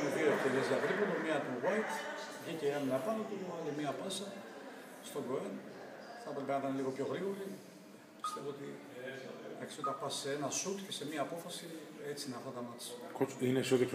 Είχαμε δύο ευκαιρίες για τρίποντο, μία του White, βγήκε η άμυνα πάνω του, άλλη μία πάσα στον Cohen. Θα έπρεπε να ήταν λίγο πιο γρήγορη. Πιστεύω ότι εντάξει, πας σε ένα σουτ και σε μία απόφαση, έτσι είναι αυτά τα μάτια. Είναι αισιόδοξο